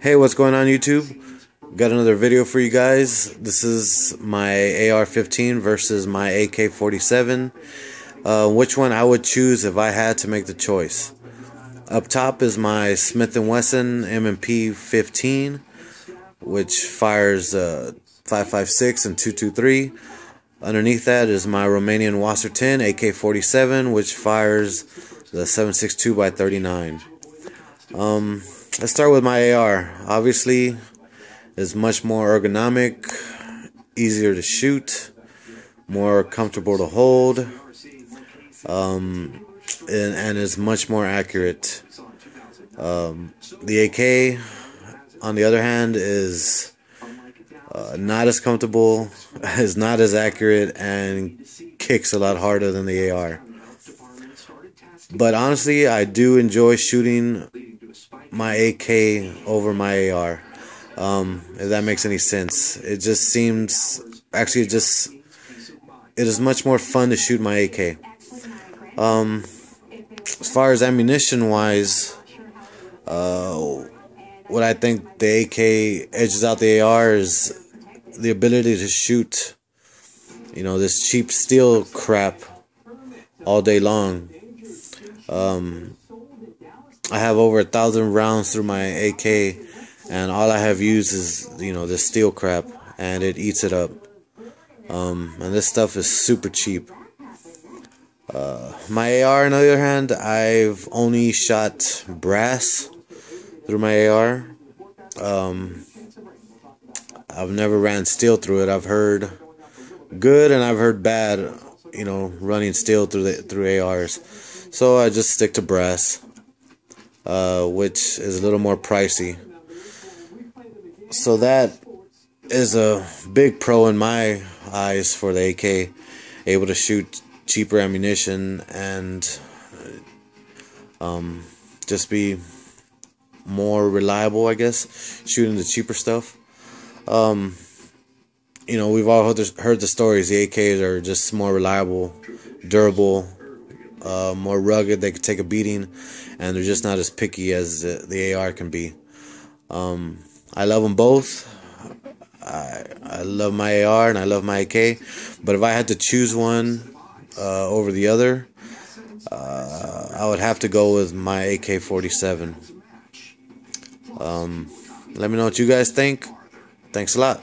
Hey, what's going on YouTube? Got another video for you guys. This is my AR-15 versus my AK-47. Uh, which one I would choose if I had to make the choice. Up top is my Smith & Wesson M&P 15, which fires uh, 5.56 and 223. Underneath that is my Romanian WASR-10 AK-47, which fires the 7.62 by 39. Um, let's start with my AR. Obviously, it's much more ergonomic, easier to shoot, more comfortable to hold, um, and, and is much more accurate. Um, the AK, on the other hand, is uh, not as comfortable, is not as accurate, and kicks a lot harder than the AR. But honestly, I do enjoy shooting my AK over my AR. Um, if that makes any sense, it just seems actually it just it is much more fun to shoot my AK. Um, as far as ammunition wise, uh, what I think the AK edges out the AR is the ability to shoot, you know, this cheap steel crap all day long. Um, I have over a thousand rounds through my AK, and all I have used is you know this steel crap, and it eats it up. Um, and this stuff is super cheap. Uh, my AR, on the other hand, I've only shot brass through my AR. Um, I've never ran steel through it. I've heard good and I've heard bad, you know, running steel through the through ARs. So I just stick to brass uh, which is a little more pricey. So that is a big pro in my eyes for the AK, able to shoot cheaper ammunition and um, just be more reliable, I guess, shooting the cheaper stuff. Um, you know, we've all heard the stories. The AKs are just more reliable, durable, uh, more rugged. They could take a beating, and they're just not as picky as the, the AR can be. Um, I love them both. I I love my AR and I love my AK, but if I had to choose one uh, over the other, uh, I would have to go with my AK-47. Um, let me know what you guys think. Thanks a lot.